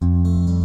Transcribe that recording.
you.